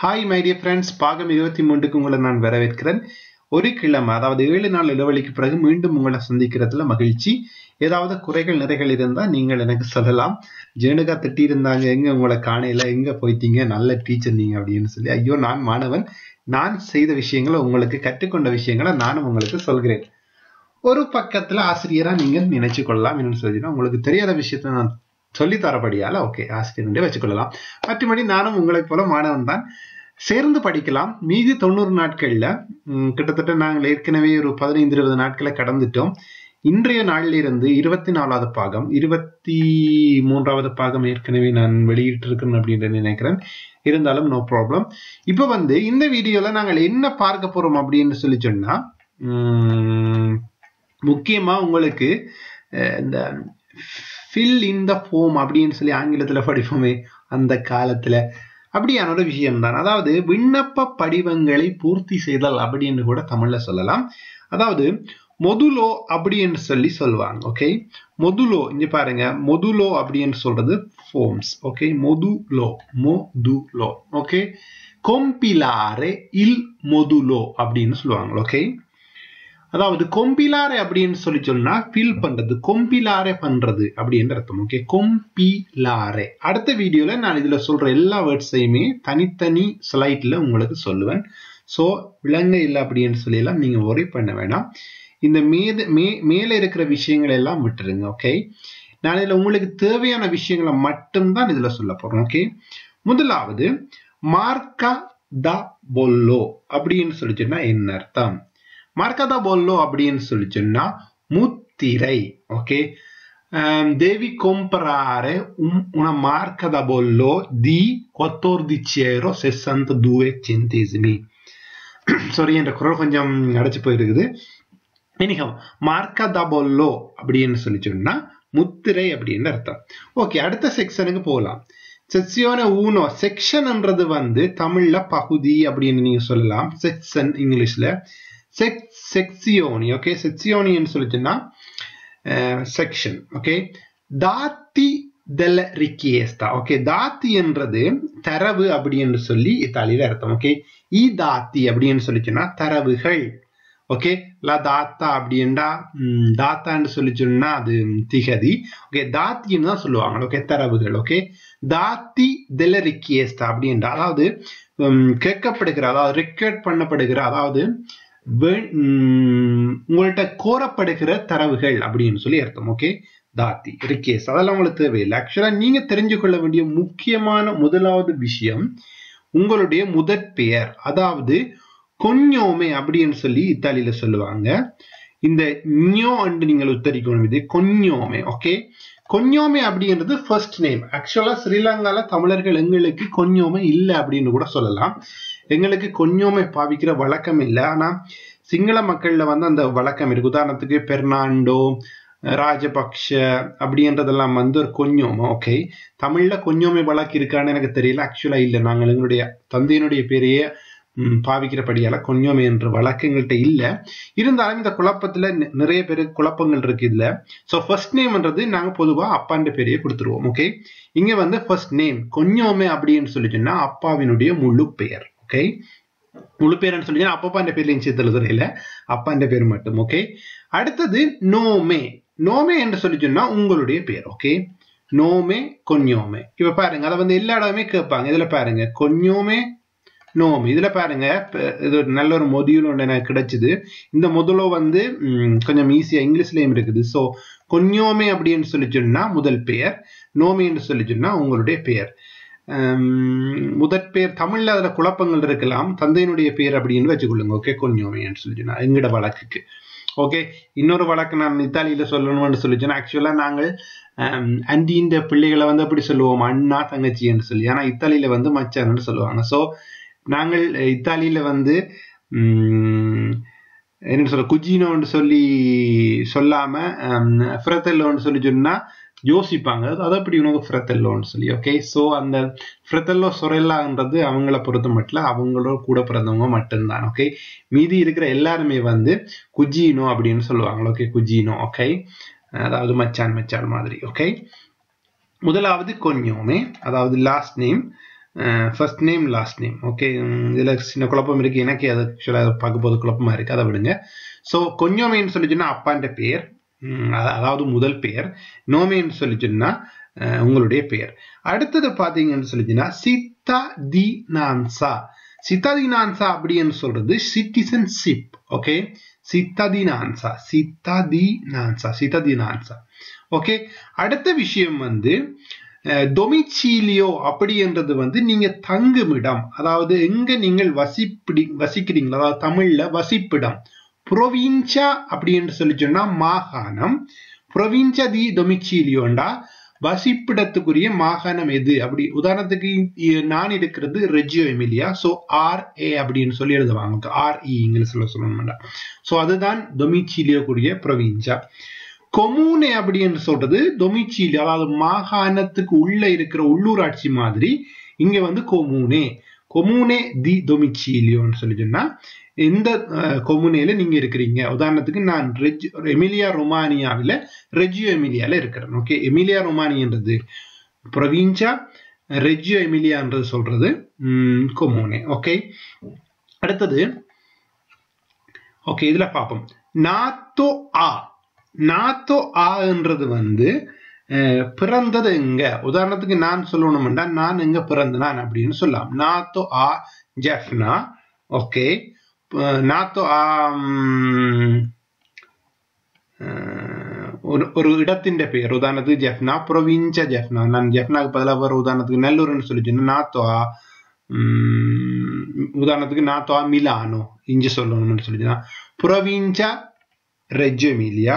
Hi my friends பாகம் இருபத்தி மூன்றுக்கு உங்களை நான் வரவேற்கிறேன். ஒரு கிழமை அதாவது ஏழு நாள் இடைவெளிக்கு பிறகு மீண்டும் உங்களை சந்திக்கிறதுல மகிழ்ச்சி. ஏதாவது குறைகள் நிறைகள் இருந்தால் நீங்கள் எனக்கு சொல்லலாம். ஜேனுகா திட்டியிருந்தாங்க எங்கே உங்களை காணையில் எங்கே போய்த்தீங்க நல்ல டீச்சர் நீங்கள் அப்படின்னு சொல்லி. ஐயோ நான் மாணவன். நான் செய்த விஷயங்களை உங்களுக்கு கற்றுக்கொண்ட விஷயங்களை நானும் உங்களுக்கு சொல்கிறேன். ஒரு பக்கத்தில் ஆசிரியராக நீங்கள் நினைச்சு கொள்ளலாம் என்னன்னு சொல்லினா உங்களுக்கு தெரியாத விஷயத்த நான் சொல்லி தரபடியால ஓகே ஆசிரியர் வச்சுக்கொள்ளலாம். மற்றபடி நானும் உங்களைப் போல மாணவன் தான். சேர்ந்து படிக்கலாம். மீதி தொண்ணூறு நாட்கள்ல கிட்டத்தட்ட நாங்கள் ஏற்கனவே ஒரு பதினைந்து இருபது நாட்களை கடந்துட்டோம். இன்றைய நாளில் இருந்து இருபத்தி நாலாவது பாகம் இருபத்தி மூன்றாவது பாகம் ஏற்கனவே நான் வெளியிட்டிருக்கேன் அப்படின்ற அப்படின்னு நினைக்கிறேன். இருந்தாலும் நோ ப்ராப்ளம் இப்போ வந்து இந்த வீடியோல நாங்கள் என்ன பார்க்க போறோம் அப்படின்னு சொல்லி சொன்னா முக்கியமா உங்களுக்கு இந்த ஃபில் இன் த ஃபோம் அப்படின்னு சொல்லி ஆங்கிலத்தில் படிப்போமே அந்த காலத்தில். அப்படியான ஒரு விஷயம் தான் அதாவது விண்ணப்ப படிவங்களை பூர்த்தி செய்தல் அப்படின்னு கூட தமிழ்ல சொல்லலாம். அதாவது மொதுலோ அப்படின்னு சொல்லி சொல்லுவாங்க ஓகே மொதுலோ இங்க பாருங்க மொதுலோ அப்படின்னு சொல்றது ஃபோம்ஸ் ஓகே மொதுலோ மொதுலோ ஓகே கொம்பிலாரே இல் மொதுலோ அப்படின்னு சொல்லுவாங்க ஓகே அதாவது கொம்பிலாரே அப்படின்னு சொல்லி சொன்னா ஃபில் பண்றது கொம்பிலாரே பண்றது அப்படின்னு அர்த்தம் ஓகே கொம்பிலாரே. அடுத்த வீடியோல நான் இதுல சொல்ற எல்லா வேர்ட்ஸையுமே தனித்தனி ஸ்லைட்ல உங்களுக்கு சொல்லுவேன். ஸோ விலங்க இல்லை அப்படின்னு சொல்லலாம் நீங்க ஒரே பண்ண வேணாம். இந்த மேது மே மேல இருக்கிற விஷயங்களை எல்லாம் விட்டுருங்க ஓகே நான் இதுல உங்களுக்கு தேவையான விஷயங்களை மட்டும்தான் இதுல சொல்ல போறேன் ஓகே முதலாவது மார்க்கா த பொல்லோ அப்படின்னு சொல்லி என்ன அர்த்தம்? மார்க்கதா பொல்லோ அப்படின்னு சொல்லி சொன்னா முத்திரை okay devi comprare un, una marca da bollo di 14 euro 62 centesimi. Sorry என்ற குரல் கொஞ்சம் அடைச்சு போயிருக்குது எனிகம் மார்க்கா த பொல்லோ அப்படின்னு சொல்லி சொன்னா முத்திரை அப்படின்னு அர்த்தம் ஓகே அடுத்த செக்ஷனுக்கு போகலாம் செக்ஷியோன ஊனோ செக்ஷன்ன்றது வந்து தமிழ்ல பகுதி அப்படின்னு நீங்க சொல்லலாம் செக்ஷன் இங்கிலீஷ்ல செக் செக்ஸியோனி ஓகே செக்சியோனின்னு சொல்லிச்சுன்னா செக்ஷன் ஓகே தாத்தி தெல ரிக்கியஸ்தா ஓகே தாத்தி என்றது தரவு அப்படின்னு சொல்லி இத்தாலியில அர்த்தம் ஓகே இ தாத்தி அப்படின்னு சொல்லிச்சுன்னா தரவுகள் ஓகே லா தாத்தா அப்படின்டா தாத்தான்னு சொல்லி சொன்னா அது திகதி ஓகே தாத்தின்னு தான் சொல்லுவாங்க ஓகே தரவுகள் ஓகே தாத்தி தெல ரிக்கியஸ்தா அப்படின்றா அதாவது கேட்கப்படுகிற அதாவது ரெக்கார்ட் பண்ணப்படுகிற அதாவது வே- உங்கள்ட்ட கோரப்படுகிற தரவுகள் அப்படின்னு சொல்லி அர்த்தம் ஓகே தாத்தி ரிக்கேஸ் அதெல்லாம் உங்களுக்கு தேவையில்லை. ஆக்சுவலா நீங்க தெரிஞ்சு கொள்ள வேண்டிய முக்கியமான முதலாவது விஷயம் உங்களுடைய முதற் பெயர். அதாவது கொஞ்ஞோமே அப்படின்னு சொல்லி இத்தாலியில சொல்லுவாங்க. இந்த ஞோ அண்டு நீங்கள் உத்தரிக்கணும் இது கொஞ்ஞோமே ஓகே கொஞ்ஞோமே அப்படின்றது ஃபர்ஸ்ட் நேம் ஆக்சுவலா ஸ்ரீலங்கால தமிழர்கள் எங்களுக்கு கொஞ்ஞோமே இல்லை அப்படின்னு கூட சொல்லலாம். எங்களுக்கு கொஞ்சமே பாவிக்கிற வழக்கம் இல்லை. ஆனா சிங்கள மக்கள்ல வந்து அந்த வழக்கம் இருக்கு. உதாரணத்துக்கு பெர்னாண்டோ ராஜபக்ஷ அப்படின்றதெல்லாம் வந்து ஒரு கொஞ்சம் ஓகே தமிழ்ல கொஞ்சோமே வழக்கு இருக்கான்னு எனக்கு தெரியல. ஆக்சுவலா இல்லை. நாங்கள் எங்களுடைய தந்தையினுடைய பேரையே பாவிக்கிறபடியால் பாவிக்கிறபடியால கொஞ்சோமே என்ற வழக்கு எங்கள்கிட்ட இல்லை. இருந்தாலும் இந்த குழப்பத்துல நிறைய பேரு குழப்பங்கள் இருக்கு இதுல ஸோ ஃபர்ஸ்ட் நேம்ன்றது நாங்க பொதுவா அப்பான்ற பேரையே கொடுத்துருவோம் ஓகே இங்க வந்து ஃபர்ஸ்ட் நேம் கொஞ்சோமே அப்படின்னு சொல்லி சொன்னால் அப்பாவினுடைய முழு பெயர். ஓகே முழு என்ன சொல்லி அப்பப்பா என்ற பேர்ல இன்சி தெரியல அப்பா என்ற பேர் மட்டும் ஓகே அடுத்தது நோமே. நோமே என்று சொல்லி சொன்னா உங்களுடைய பேர் ஓகே நோமே கொஞ்சோமே இப்ப பாருங்க அதை வந்து எல்லா இடமே கேட்பாங்க. இதுல பாருங்க கொஞ்சோமே நோமே. இதுல பாருங்க இது ஒரு நல்ல ஒரு மொடியூல் ஒன்று எனக்கு கிடைச்சது. இந்த முதலோ வந்து கொஞ்சம் ஈஸியா இங்கிலீஷ்லயும் இருக்குது. ஸோ கொஞ்சோமே அப்படின்னு சொல்லி சொன்னா முதல் பெயர். நோமே என்று சொல்லி சொன்னா உங்களுடைய பெயர். முதற் பேர் தமிழ்ல அதுல குழப்பங்கள் இருக்கலாம். தந்தையினுடைய பேர் அப்படின்னு வச்சுக்கொள்ளுங்க. ஓகே கொஞ்சமேன்னு சொல்லி சொன்னால் எங்கட வழக்குக்கு. ஓகே இன்னொரு வழக்கு நான் இத்தாலியில சொல்லணும்னு சொல்லி சொன்னால் ஆக்சுவலா நாங்கள் அண்டின்ற பிள்ளைகளை வந்து அப்படி சொல்லுவோம்? அண்ணா தங்கச்சி என்று சொல்லி. ஆனா இத்தாலியில வந்து மச்சான்னு சொல்லுவாங்க. சோ நாங்கள் இத்தாலியில வந்து என்ன சொல்ற குஜினோன்னு சொல்லி சொல்லாம ஃப்ரெத்தல்லோன்னு சொல்லி சொன்னா யோசிப்பாங்க. அதை அப்படி உனக்கு ஃப்ரெத்தெல்லோன்னு சொல்லி ஓகே ஸோ அந்த ஃப்ரெத்தெல்லோ சொரெல்லான்றது அவங்கள பொறுத்த மட்டும் அவங்களோட கூட பிறந்தவங்க மட்டும்தான் ஓகே மீதி இருக்கிற எல்லாருமே வந்து குஜினோ அப்படின்னு சொல்லுவாங்க ஓகே குஜினோ ஓகே அதாவது மச்சான் மச்சான் மாதிரி ஓகே முதலாவது கொஞ்சமே அதாவது last name first name last name okay இதில் சின்ன குழப்பம் இருக்குது எனக்கு அது ஆக்சுவலாக பார்க்க போது குழப்பமாக இருக்குது அதை விடுங்க. ஸோ கொஞ்சமேன்னு சொல்லிச்சுன்னா அப்பான்ற பேர் அதாவது முதல் பெயர். நோமேன்னு சொல்லிச்சுன்னா உங்களுடைய பெயர். அடுத்தது பார்த்தீங்கன்னு சொல்லிச்சுன்னா சித்தா தி நான்சா சித்தாதினான்சா அப்படின்னு சொல்றது சிட்டிசன்ஷிப். ஓகே? சித்தாதினான்சா. சித்தாதினான்சா. சித்தாதினான்சா. ஓகே? அடுத்த விஷயம் வந்து டொமிச்சீலியோ அப்படின்றது வந்து நீங்க தங்குமிடம். அதாவது எங்க நீங்கள் வசிப்பிடி வசிக்கிறீங்களா அதாவது தமிழ்ல வசிப்பிடம். புரோவின்சா அப்படின்னு சொல்லி சொன்னா மாகாணம். புரோவின்சா தி டொமிச்சிலியோண்டா வசிப்பிடத்துக்குரிய மாகாணம் எது? அப்படி உதாரணத்துக்கு நான் இருக்கிறது Reggio Emilia so R E அப்படின்னு சொல்லி எழுதுவாங்க. ஆர் இ இங்கிலீஷ்ல சொல்லணும்டா. ஸோ அதுதான் டொமிச்சீலியோ கூடிய ப்ரொவின்சா கொமூனே அப்படின்னு சொல்றது டொமிச்சீலியோ அதாவது மாகாணத்துக்கு உள்ள இருக்கிற உள்ளூராட்சி மாதிரி இங்க வந்து கொமூனே கொமூனே தி டொமிச்சிலியோன்னு சொல்லி சொன்னா எந்த கொமுனையில நீங்க இருக்கிறீங்க. உதாரணத்துக்கு நான் ரெஜ் எமிலியா ரொமானியாவில் ரெஜியோ எமிலியால இருக்கிறேன். ஓகே? எமிலியா ரொமானியன்றது ப்ரொவின்சா ரெஜியோ எமிலியான்றது சொல்றது. கொமுனே. ஓகே? அடுத்தது ஓகே இதுல பார்ப்போம். நாத்தோ ஆ. நாத்தோ ஆன்றது வந்து பிறந்தது எங்க? உதாரணத்துக்கு நான் சொல்லணும்னா நான் எங்க பிறந்தனான் அப்படின்னு சொல்லலாம். நாத்தோ ஆ ஜெஃப்னா. ஓகே? நாத்தோ ஒரு ஒரு இடத்தின் பேர் உதாரணத்துக்கு ஜெஃப்னா ப்ரொவின்ச ஜெஃப்னா நான் ஜெஃப்னாக்கு பதிலாக வர உதாரணத்துக்கு நெல்லூர்னு சொல்லிச்சுன்னா நாத்தோ உதாரணத்துக்கு நாத்தோ மிலானோ இஞ்சி சொல்லணும்னு சொல்லிச்சுன்னா ப்ரொவின்சா ரெஜ்ஜோ மிலியா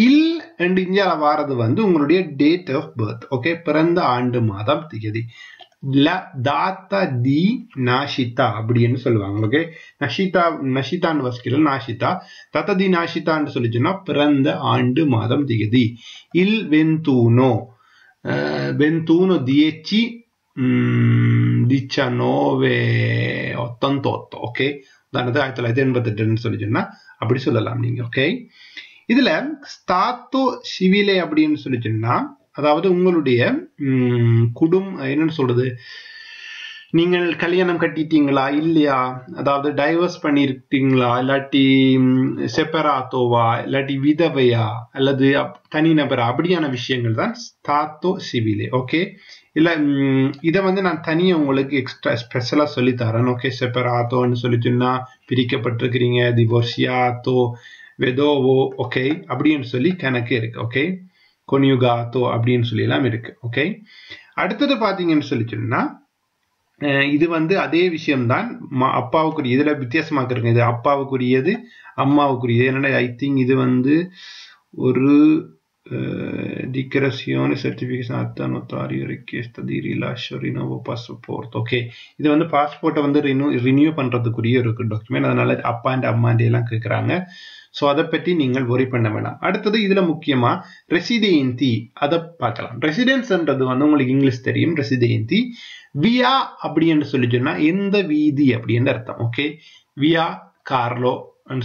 இல் அண்ட் இந்தியால வாரது வந்து உங்களுடைய டேட் ஆஃப் பர்த் ஓகே பிறந்த ஆண்டு மாதம் திகதி தாத்தா தி நாஷிதா அப்படின்னு சொல்லுவாங்க ஓகே நஷிதா நஷிதான்னு வசிக்கல நாஷிதா. தாத்தா தி நாஷிதான்னு சொல்லிச்சுன்னா பிறந்த ஆண்டு மாதம் திகதி. இல் வெந்தூனோ வெந்தூனோ தியச்சி diciannove ஒத்தந்தோத்தோ ஓகே உதாரணத்துக்கு ஆயிரத்தி தொள்ளாயிரத்தி எண்பத்தி எட்டுன்னு சொல்லிச்சுன்னா அப்படி சொல்லலாம் நீங்க ஓகே இதுல ஸ்தாத்தோ சிவிலே அப்படின்னு சொல்லிச்சுன்னா அதாவது உங்களுடைய குடும் என்னன்னு சொல்றது? நீங்கள் கல்யாணம் கட்டிட்டீங்களா? இல்லையா? அதாவது டைவர்ஸ் பண்ணிருக்கீங்களா? இல்லாட்டி செப்பராத்தோவா இல்லாட்டி விதவையா? அல்லது தனிநபரா? அப்படியான விஷயங்கள் தான் தாத்தோ சிவிலே ஓகே இல்ல இதை வந்து நான் தனியா உங்களுக்கு எக்ஸ்ட்ரா ஸ்பெஷலா சொல்லி தரேன் ஓகே செப்பராத்தோன்னு சொன்னால் பிரிக்கப்பட்டிருக்கிறீங்க டிவோர்சியாத்தோ வெதோவோ ஓகே அப்படின்னு சொல்லி கணக்கு இருக்கு ஓகே கொனியுகாத்தோ அப்படின்னு சொல்லிலாம் இருக்கு ஓகே அடுத்தது பார்த்தீங்கன்னு சொல்லி சொன்னா இது வந்து அதே விஷயம்தான் அப்பாவுக்குரிய இதுல வித்தியாசமாக இருக்கு இது அப்பாவுக்குரியது அம்மாவுக்குரியது. என்னடா ஐ திங்க் இது வந்து ஒரு dichiarazione certificata notario richiesta di rilascio rinnovo passport okay இது வந்து பாஸ்போர்ட்டை வந்து ரினியூ ரினியூ பண்ணுறதுக்குரிய ஒரு டாக்குமெண்ட் அதனால அப்பாண்ட அம்மாண்ட எல்லாம் கேட்குறாங்க ஸோ அதை பற்றி நீங்கள் ஒரி பண்ண வேண்டாம் அடுத்தது இதில் முக்கியமாக ரெசிடென்சி அதை பார்க்கலாம். ரெசிடென்ஸ்ன்றது வந்து உங்களுக்கு இங்கிலீஷ் தெரியும். ரெசிடென்சி வியா அப்படின்னு சொல்லி சொன்னால் எந்த வீதி அப்படின்னு அர்த்தம். ஓகே வியா கார்லோ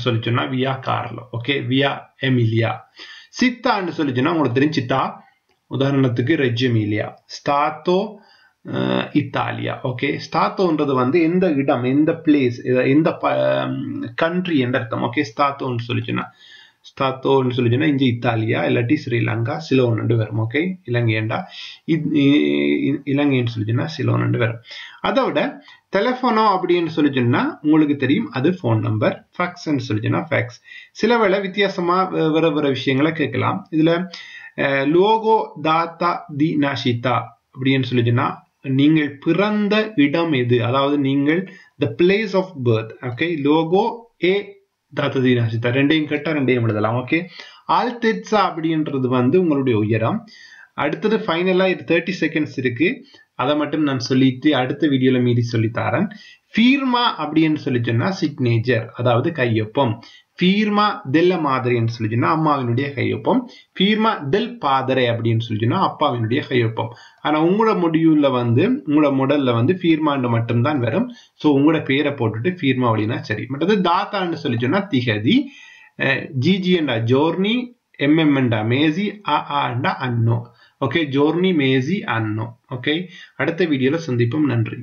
சொல்லி சொன்னால் Via Carlo okay Via Emilia சித்தான்னு சொன்னால் உங்களுக்கு தெரியும் சித்தா உதாரணத்துக்கு ரெஜ்ஜெமிலியா ஸ்டாத்தோ இத்தாலியா ஓகே ஸ்டாத்தோன்றது வந்து எந்த இடம் எந்த பிளேஸ் எந்த கண்ட்ரி என்ற அர்த்தம் ஓகே ஸ்டாத்தோன்னு சொல்லிச்சுன்னா ஸ்தாத்தோன்னு சொல்லிச்சுன்னா இஞ்சி இத்தாலியா இல்லாட்டி ஸ்ரீலங்கா சிலோன்னு வரும் ஓகே இலங்கையண்டா இலங்கைன்னு சொல்லிச்சுன்னா சிலோன்னு வரும் அதை விட டெலிஃபோனோ அப்படின்னு சொல்லிச்சுன்னா உங்களுக்கு தெரியும் அது ஃபோன் நம்பர் ஃபேக்ஸ்ன்னு சொல்லிச்சுன்னா ஃபேக்ஸ் சில வேளை வித்தியாசமாக வேற வேற விஷயங்களை கேட்கலாம் இதில் லோகோ தாத்தா தி நாஷிதா அப்படின்னு சொல்லிச்சுன்னா நீங்கள் பிறந்த இடம் எது? அதாவது நீங்கள் the place of birth okay logo ஏ தாத்ததி ரெண்டையும் கேட்டா ரெண்டையும் எழுதலாம். ஓகே ஆல்தெட்ஸா அப்படின்றது வந்து உங்களுடைய உயரம். அடுத்தது ஃபைனலாக இது தேர்ட்டி செகண்ட்ஸ் இருக்கு. அதை மட்டும் நான் சொல்லிட்டு அடுத்த வீடியோவில் மீறி சொல்லித்தாரன் ஃபீர்மா அப்படின்னு சொல்லி சொன்னா சிக்னேச்சர் அதாவது கையொப்பம். ஃபீர்மா தெல்ல மாதிரின்னு சொல்லி சொன்னா அம்மாவினுடைய கையொப்பம். ஃபீர்மா தெல் பாதரை அப்படின்னு சொல்லி சொன்னா அப்பாவினுடைய கையொப்பம். ஆனா உங்களோட முடிவுல வந்து உங்களோட முடல்ல வந்து ஃபீர்மான்னு மட்டும்தான் வரும். ஸோ உங்களோட பேரை போட்டுட்டு ஃபீர்மா வழினா சரி. மற்றது தாத்தான்னு சொல்லி சொன்னா திகதி ஜிஜிஎண்டா ஜோர்னி எம்எம்எண்டா மேசி அ ஆண்டா அன்னோ. ஓகே ஜோர்னி மேசி அன்னோ. ஓகே அடுத்த வீடியோல சந்திப்போம். நன்றி.